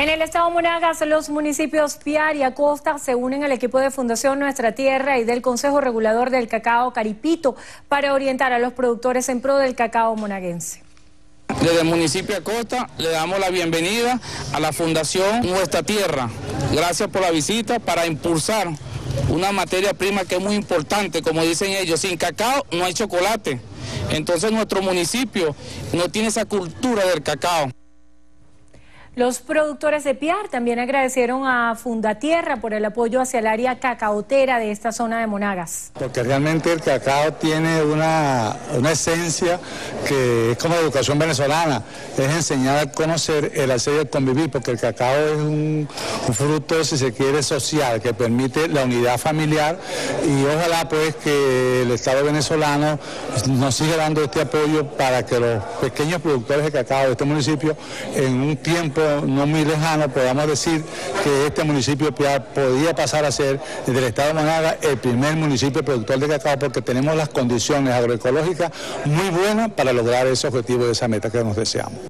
En el estado Monagas, los municipios Piar y Acosta se unen al equipo de Fundación Nuestra Tierra y del Consejo Regulador del Cacao Caripito para orientar a los productores en pro del cacao monaguense. Desde el municipio Acosta le damos la bienvenida a la Fundación Nuestra Tierra. Gracias por la visita para impulsar una materia prima que es muy importante, como dicen ellos, sin cacao no hay chocolate. Entonces nuestro municipio no tiene esa cultura del cacao. Los productores de Piar también agradecieron a Fundatierra por el apoyo hacia el área cacaotera de esta zona de Monagas. Porque realmente el cacao tiene una, esencia que es como la educación venezolana, es enseñar a conocer el hacer y el convivir, porque el cacao es un, fruto, si se quiere, social, que permite la unidad familiar y ojalá pues que el Estado venezolano nos siga dando este apoyo para que los pequeños productores de cacao de este municipio en un tiempo no muy lejano podamos decir que este municipio podía pasar a ser, desde el estado de Monaga, el primer municipio productor de cacao porque tenemos las condiciones agroecológicas muy buenas para lograr ese objetivo de esa meta que nos deseamos.